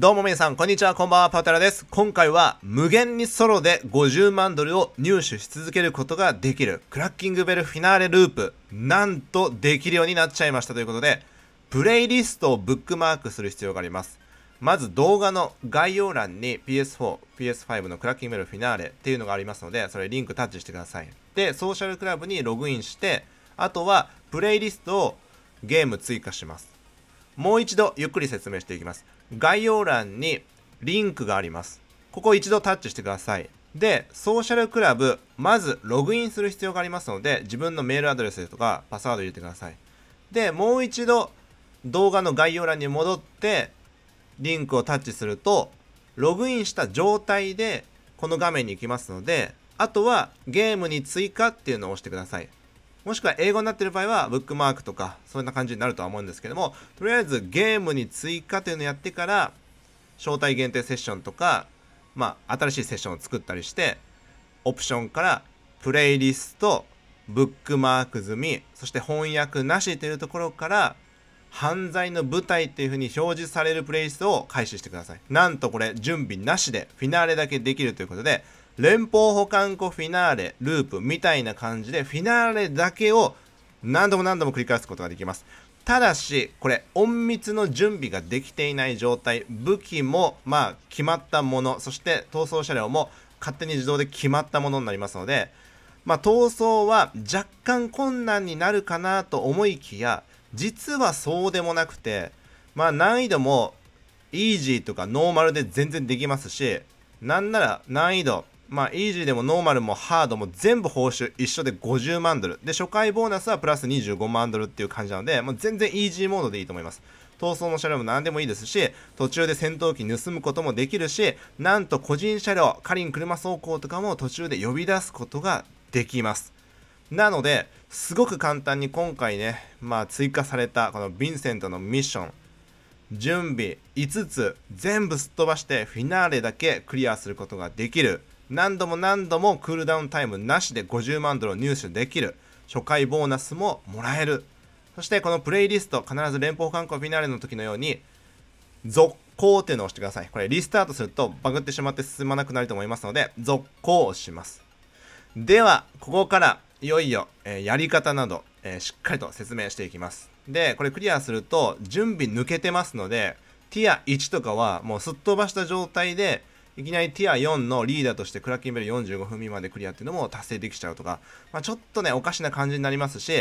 どうも皆さん、こんにちは、こんばんは、パウタラです。今回は、無限にソロで50万ドルを入手し続けることができる、クラッキングベルフィナーレループ、なんとできるようになっちゃいましたということで、プレイリストをブックマークする必要があります。まず動画の概要欄に PS4、PS5 のクラッキングベルフィナーレっていうのがありますので、それリンクタッチしてください。で、ソーシャルクラブにログインして、あとはプレイリストをゲーム追加します。もう一度ゆっくり説明していきます。概要欄にリンクがあります。ここ一度タッチしてください。で、ソーシャルクラブ、まずログインする必要がありますので、自分のメールアドレスとかパスワード入れてください。で、もう一度動画の概要欄に戻って、リンクをタッチすると、ログインした状態でこの画面に行きますので、あとはゲームに追加っていうのを押してください。もしくは英語になってる場合は、ブックマークとか、そんな感じになるとは思うんですけども、とりあえずゲームに追加というのをやってから、招待限定セッションとか、まあ、新しいセッションを作ったりして、オプションから、プレイリスト、ブックマーク済み、そして翻訳なしというところから、犯罪の舞台っていう風に表示されるプレイリストを開始してください。なんとこれ、準備なしで、フィナーレだけできるということで、連邦保管庫フィナーレ、ループみたいな感じで、フィナーレだけを何度も何度も繰り返すことができます。ただし、これ、隠密の準備ができていない状態、武器も、まあ、決まったもの、そして逃走車両も勝手に自動で決まったものになりますので、まあ、逃走は若干困難になるかなと思いきや、実はそうでもなくて、まあ、難易度も、イージーとかノーマルで全然できますし、なんなら難易度、まあ、イージーでもノーマルもハードも全部報酬一緒で50万ドル。で、初回ボーナスはプラス25万ドルっていう感じなので、もう全然イージーモードでいいと思います。逃走の車両も何でもいいですし、途中で戦闘機盗むこともできるし、なんと個人車両、仮に車走行とかも途中で呼び出すことができます。なので、すごく簡単に今回ね、まあ追加されたこのヴィンセントのミッション、準備5つ全部すっ飛ばしてフィナーレだけクリアすることができる何度も何度もクールダウンタイムなしで50万ドルを入手できる。初回ボーナスももらえる。そしてこのプレイリスト必ず連邦観光フィナーレの時のように続行っていうのを押してください。これリスタートするとバグってしまって進まなくなると思いますので続行をします。ではここからいよいよ、え、やり方など、え、しっかりと説明していきます。でこれクリアすると準備抜けてますのでティア1とかはもうすっ飛ばした状態でいきなりティア4のリーダーとしてクラッキンベル45分未満でクリアっていうのも達成できちゃうとか、まあ、ちょっとね、おかしな感じになりますし、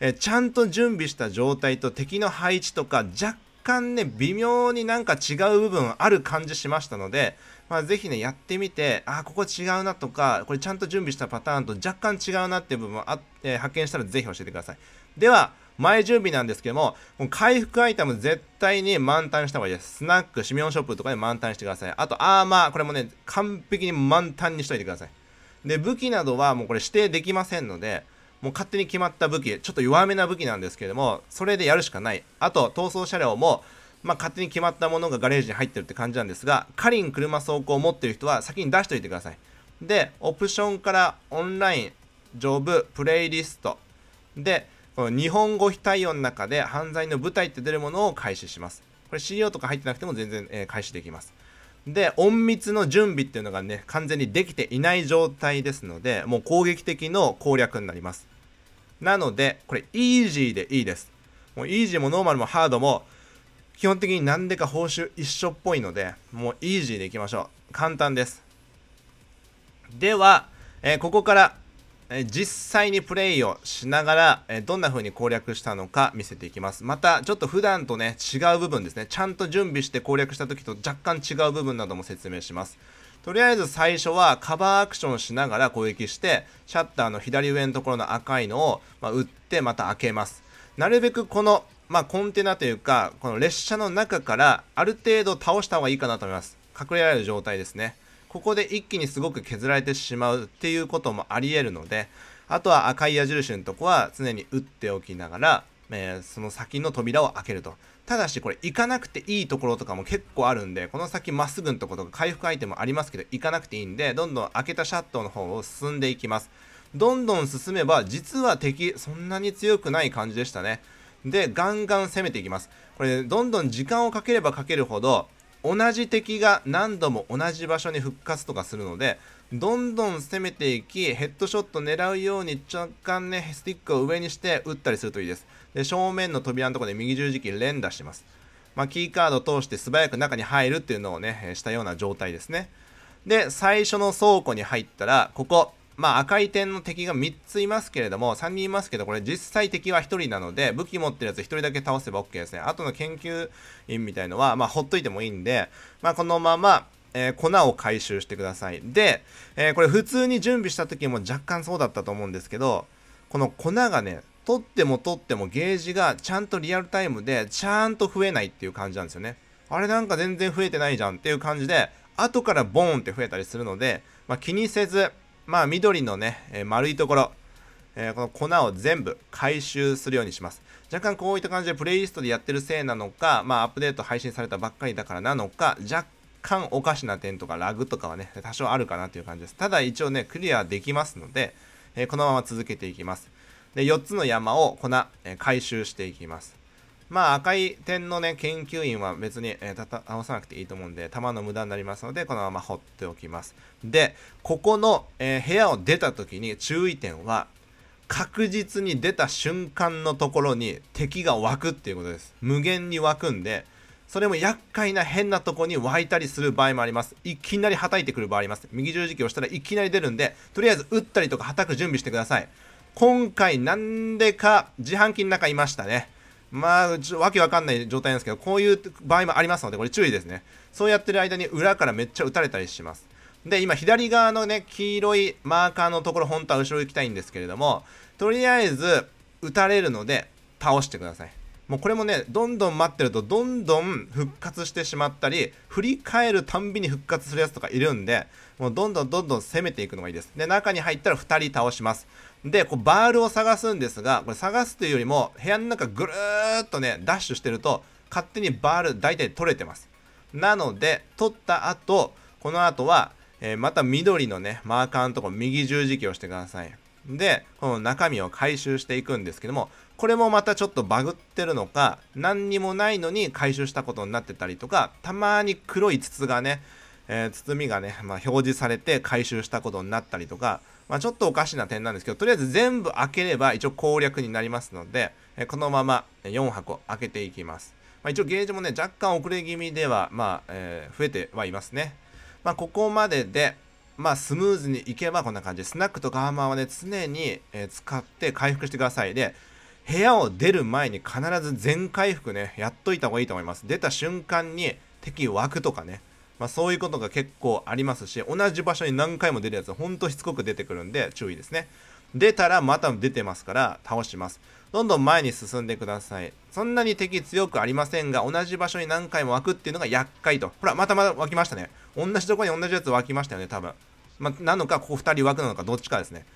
えちゃんと準備した状態と敵の配置とか若干ね、微妙になんか違う部分ある感じしましたので、まあ、ぜひね、やってみて、あ、ここ違うなとか、これちゃんと準備したパターンと若干違うなっていう部分をあ、えー、発見したらぜひ教えてください。では、前準備なんですけども、も回復アイテム絶対に満タンした方がいいです。スナック、シミオンショップとかで満タンしてください。あと、アーマー、これもね、完璧に満タンにしといてください。で、武器などはもうこれ指定できませんので、もう勝手に決まった武器、ちょっと弱めな武器なんですけども、それでやるしかない。あと、逃走車両も、まあ、勝手に決まったものがガレージに入ってるって感じなんですが、仮に車走行を持ってる人は先に出しておいてください。で、オプションからオンライン、ジョブ、プレイリスト。で、この日本語非対応の中で犯罪の舞台って出るものを開始します。これ CO とか入ってなくても全然、えー、開始できます。で、隠密の準備っていうのがね、完全にできていない状態ですので、もう攻撃的の攻略になります。なので、これ、イージーでいいです。もうイージーもノーマルもハードも、基本的になんでか報酬一緒っぽいので、もうイージーでいきましょう。簡単です。では、えー、ここから実際にプレイをしながら、どんな風に攻略したのか見せていきます。また、ちょっと普段とね、違う部分ですね。ちゃんと準備して攻略した時と若干違う部分なども説明します。とりあえず最初はカバーアクションしながら攻撃して、シャッターの左上のところの赤いのを、ま、打ってまた開けます。なるべくこの、まあ、コンテナというか、この列車の中からある程度倒した方がいいかなと思います。隠れられる状態ですね。ここで一気にすごく削られてしまうっていうこともあり得るので、あとは赤い矢印のとこは常に打っておきながら、えー、その先の扉を開けると。ただしこれ行かなくていいところとかも結構あるんで、この先まっすぐのところとか回復アイテムありますけど、行かなくていいんで、どんどん開けたシャッターの方を進んでいきます。どんどん進めば、実は敵、そんなに強くない感じでしたね。で、ガンガン攻めていきます。これ、どんどん時間をかければかけるほど、同じ敵が何度も同じ場所に復活とかするのでどんどん攻めていきヘッドショット狙うように若干ねスティックを上にして打ったりするといいです。で正面の扉のところで右十字キー連打してます。まあ、キーカードを通して素早く中に入るっていうのをねしたような状態ですね。で最初の倉庫に入ったらここ。まあ赤い点の敵が3ついますけれども、3人いますけど、これ実際敵は1人なので、武器持ってるやつ1人だけ倒せば OK ですね。あとの研究員みたいのは、まあほっといてもいいんで、まあこのまま、えー、粉を回収してください。で、えー、これ普通に準備した時も若干そうだったと思うんですけど、この粉がね、取っても取ってもゲージがちゃんとリアルタイムでちゃんと増えないっていう感じなんですよね。あれなんか全然増えてないじゃんっていう感じで、後からボーンって増えたりするので、まあ、気にせず、まあ緑のね、え、丸いところ、えー、この粉を全部回収するようにします。若干こういった感じでプレイリストでやってるせいなのか、まあアップデート配信されたばっかりだからなのか、若干おかしな点とかラグとかはね、多少あるかなという感じです。ただ一応ね、クリアできますので、えー、このまま続けていきます。で、4つの山を粉、えー、回収していきます。まあ赤い点のね、研究員は別に、えー、倒さなくていいと思うんで、弾の無駄になりますので、このまま放っておきます。で、ここの、えー、部屋を出た時に注意点は、確実に出た瞬間のところに敵が湧くっていうことです。無限に湧くんで、それも厄介な変なとこに湧いたりする場合もあります。いきなり叩いてくる場合あります。右十字キーをしたらいきなり出るんで、とりあえず打ったりとか叩く準備してください。今回なんでか自販機の中いましたね。まあ、ちょわけわかんない状態なんですけど、こういう場合もありますので、これ注意ですね。そうやってる間に裏からめっちゃ撃たれたりします。で、今左側のね、黄色いマーカーのところ、本当は後ろ行きたいんですけれども、とりあえず撃たれるので、倒してください。もうこれもね、どんどん待ってると、どんどん復活してしまったり、振り返るたんびに復活するやつとかいるんで、もうどんどんどんどん攻めていくのがいいです。で、中に入ったら2人倒します。で、こうバールを探すんですが、これ探すというよりも、部屋の中ぐるーっとね、ダッシュしてると、勝手にバール大体取れてます。なので、取った後、この後は、えー、また緑のね、マーカーのところ、右十字キーをしてください。で、この中身を回収していくんですけども、これもまたちょっとバグってるのか、何にもないのに回収したことになってたりとか、たまに黒い筒がね、えー、包みがね、まあ、表示されて回収したことになったりとか、まあ、ちょっとおかしな点なんですけど、とりあえず全部開ければ一応攻略になりますので、え、このまま4箱開けていきます。まあ、一応ゲージもね、若干遅れ気味では、まあ、えー、増えてはいますね。まあ、ここまでで、まあ、スムーズにいけばこんな感じ。スナックとかアーマーはね、常に、え使って回復してください。で、部屋を出る前に必ず全回復ね、やっといた方がいいと思います。出た瞬間に敵湧くとかね、まあ、そういうことが結構ありますし、同じ場所に何回も出るやつ、ほんとしつこく出てくるんで注意ですね。出たらまた出てますから倒します。どんどん前に進んでください。そんなに敵強くありませんが、同じ場所に何回も湧くっていうのが厄介と。ほら、またまた湧きましたね。同じとこに同じやつ湧きましたよね、多分。ま、なのか、ここ2人湧くのか、どっちかですね。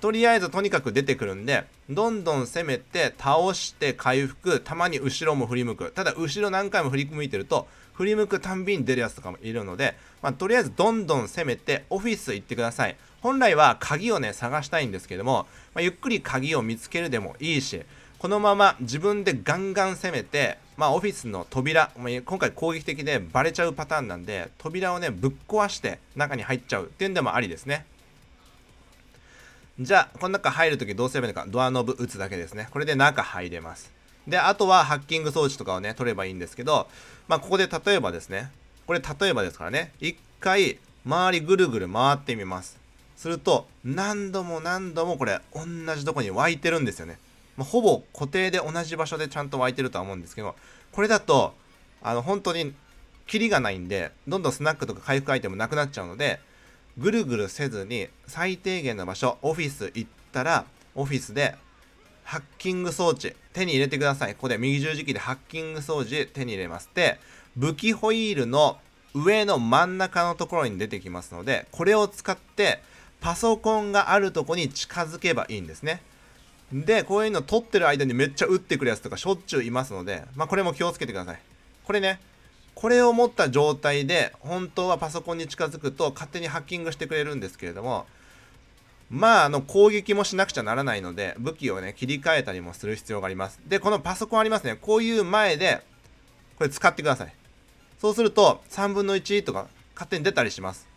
とりあえずとにかく出てくるんで、どんどん攻めて、倒して回復、たまに後ろも振り向く。ただ、後ろ何回も振り向いてると、振り向くたんびに出るやつとかもいるので、まあ、とりあえずどんどん攻めてオフィス行ってください。本来は鍵をね、探したいんですけども、まあ、ゆっくり鍵を見つけるでもいいし、このまま自分でガンガン攻めて、まあ、オフィスの扉、今回攻撃的でバレちゃうパターンなんで、扉をね、ぶっ壊して中に入っちゃうっていうんでもありですね。じゃあ、この中入るときどうすればいいのか、ドアノブ打つだけですね。これで中入れます。で、あとはハッキング装置とかをね、取ればいいんですけど、まあ、ここで例えばですね、これ例えばですからね、一回、周りぐるぐる回ってみます。すると、何度も何度もこれ、同じとこに湧いてるんですよね。まあ、ほぼ固定で同じ場所でちゃんと湧いてるとは思うんですけど、これだと、あの、本当に、キリがないんで、どんどんスナックとか回復アイテムなくなっちゃうので、ぐるぐるせずに、最低限の場所、オフィス行ったら、オフィスでハッキング装置、手に入れてください。ここで右十字キーでハッキング装置手に入れます。で、武器ホイールの上の真ん中のところに出てきますので、これを使ってパソコンがあるとこに近づけばいいんですね。で、こういうの撮ってる間にめっちゃ撃ってくるやつとかしょっちゅういますので、まあこれも気をつけてください。これね、これを持った状態で本当はパソコンに近づくと勝手にハッキングしてくれるんですけれども、まあ、あの、攻撃もしなくちゃならないので、武器をね、切り替えたりもする必要があります。で、このパソコンありますね。こういう前で、これ使ってください。そうすると3分の1とか勝手に出たりします。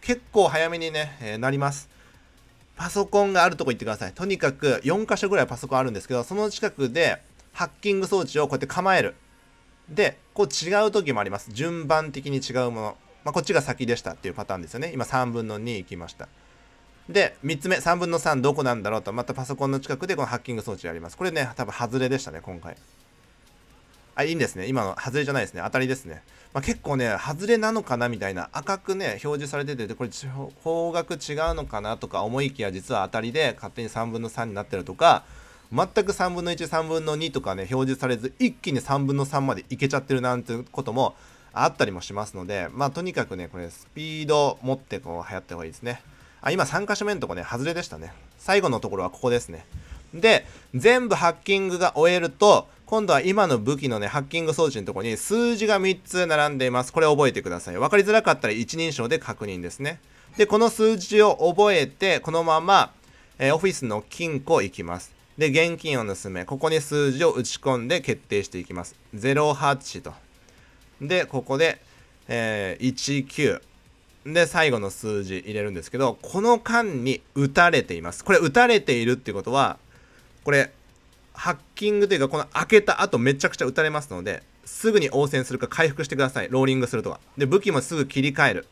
結構早めにね、えー、なります。パソコンがあるとこ行ってください。とにかく4箇所ぐらいパソコンあるんですけどその近くでハッキング装置をこうやって構える。でこう違う時もあります。順番的に違うもの、まあ、こっちが先でしたっていうパターンですよね。今3分の2いきました。で、3つ目、3分の3どこなんだろうと、またパソコンの近くでこのハッキング装置やります。これね、多分外れでしたね、今回。あ、いいんですね。今の外れじゃないですね。当たりですね。まあ、結構ね、外れなのかなみたいな赤くね、表示されてて、これ方角違うのかなとか思いきや実は当たりで勝手に3分の3になってるとか、全く3分の1、3分の2とかね、表示されず、一気に3分の3までいけちゃってるなんてこともあったりもしますので、まあとにかくね、これスピード持ってこう流行った方がいいですね。あ、今3箇所目のとこね、外れでしたね。最後のところはここですね。で、全部ハッキングが終えると、今度は今の武器のね、ハッキング装置のところに数字が3つ並んでいます。これ覚えてください。分かりづらかったら一人称で確認ですね。で、この数字を覚えて、このまま、えー、オフィスの金庫行きます。で、現金を盗め。ここに数字を打ち込んで決定していきます。08と。で、ここで、えー、19。で、最後の数字入れるんですけど、この間に打たれています。これ打たれているっていうことは、これ、ハッキングというか、この開けた後めちゃくちゃ打たれますので、すぐに応戦するか回復してください。ローリングするとか。で、武器もすぐ切り替える。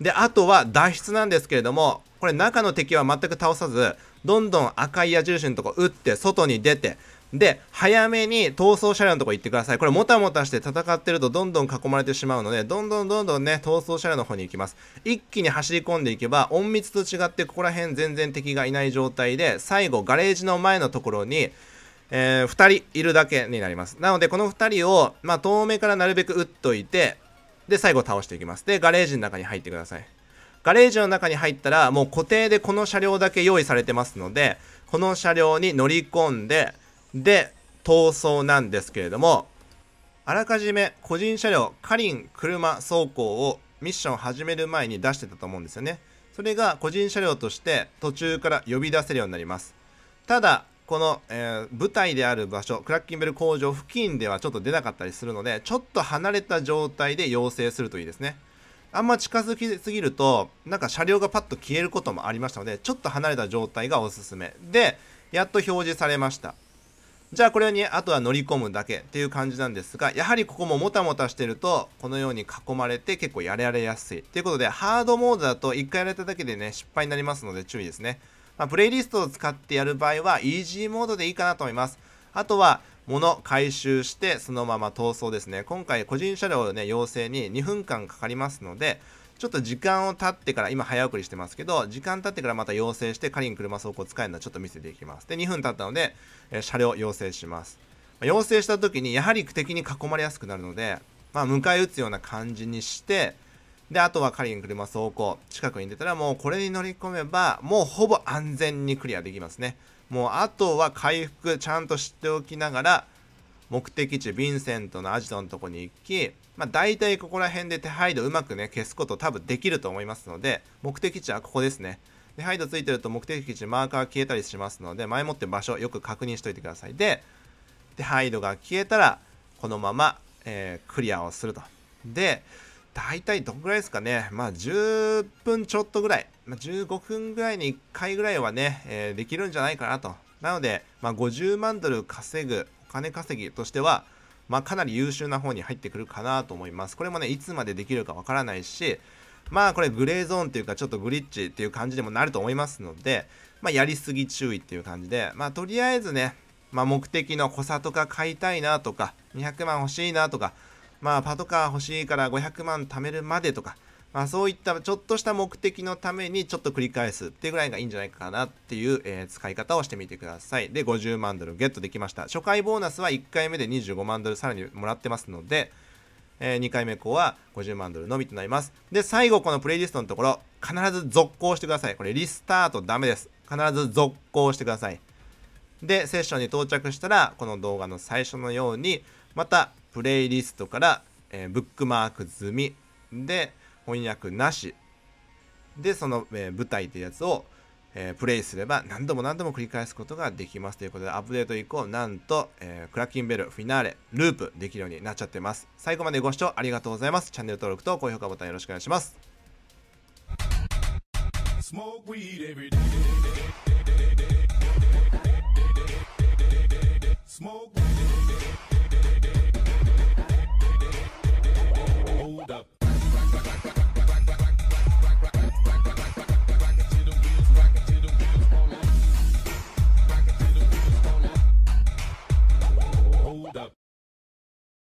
で、あとは脱出なんですけれども、これ中の敵は全く倒さず、どんどん赤い矢印のとこ打って、外に出て、で、早めに逃走車両のとこ行ってください。これもたもたして戦ってるとどんどん囲まれてしまうので、どんどんどんどんね、逃走車両の方に行きます。一気に走り込んでいけば、隠密と違ってここら辺全然敵がいない状態で、最後ガレージの前のところに、えー、2人いるだけになります。なので、この2人を、まあ、遠目からなるべく撃っといて、で、最後倒していきます。で、ガレージの中に入ってください。ガレージの中に入ったら、もう固定でこの車両だけ用意されてますので、この車両に乗り込んで、で、逃走なんですけれども、あらかじめ個人車両、カリン車走行をミッション始める前に出してたと思うんですよね。それが個人車両として途中から呼び出せるようになります。ただ、この、えー、舞台である場所、クラッキンベル工場付近ではちょっと出なかったりするので、ちょっと離れた状態で要請するといいですね。あんま近づきすぎると、なんか車両がパッと消えることもありましたので、ちょっと離れた状態がおすすめ。で、やっと表示されました。じゃあこれにあとは乗り込むだけっていう感じなんですが、やはりここももたもたしてると、このように囲まれて結構やれられやすい。ということで、ハードモードだと1回やれただけでね、失敗になりますので注意ですね。まあ、プレイリストを使ってやる場合は、イージーモードでいいかなと思います。あとは、物回収してそのまま逃走ですね。今回個人車両をね、要請に2分間かかりますので、ちょっと時間を経ってから、今早送りしてますけど、時間経ってからまた要請して、仮に車走行使えるのはちょっと見せていきます。で、2分経ったので、え、車両要請します。ま、要請した時に、やはり敵に囲まれやすくなるので、まあ、迎え撃つような感じにして、で、あとは仮に車走行、近くに出たらもうこれに乗り込めば、もうほぼ安全にクリアできますね。もうあとは回復ちゃんと知っておきながら、目的地、ヴィンセントのアジトのとこに行き、まあ、大体ここら辺で手配度うまくね、消すこと多分できると思いますので、目的地はここですね。手配度ついてると目的地マーカー消えたりしますので、前もって場所よく確認しといてください。で、手配度が消えたら、このまま、えー、クリアをすると。で、大体どんぐらいですかね。まあ、10分ちょっとぐらい。まあ、15分ぐらいに1回ぐらいはね、えー、できるんじゃないかなと。なので、まあ、50万ドル稼ぐ、金稼ぎとしては、まあ、かなり優秀な方に入ってくるかなと思います。これもね、いつまでできるかわからないし、まあこれグレーゾーンっていうかちょっとグリッチっていう感じでもなると思いますので、まあやりすぎ注意っていう感じで、まあとりあえずね、まあ目的の小さとか買いたいなとか、200万欲しいなとか、まあパトカー欲しいから500万貯めるまでとか、まあ、そういったちょっとした目的のためにちょっと繰り返すっていうぐらいがいいんじゃないかなっていう、えー、使い方をしてみてください。で、50万ドルゲットできました。初回ボーナスは1回目で25万ドルさらにもらってますので、えー、2回目以降は50万ドルのみとなります。で、最後このプレイリストのところ、必ず続行してください。これリスタートダメです。必ず続行してください。で、セッションに到着したら、この動画の最初のように、またプレイリストから、えー、ブックマーク済みで、翻訳なしでその、えー、舞台ってやつを、えー、プレイすれば何度も何度も繰り返すことができますということで、アップデート以降、なんと、えー、クラッキンベル、フィナーレ、ループできるようになっちゃってます。最後までご視聴ありがとうございます。チャンネル登録と高評価ボタンよろしくお願いします。Smoke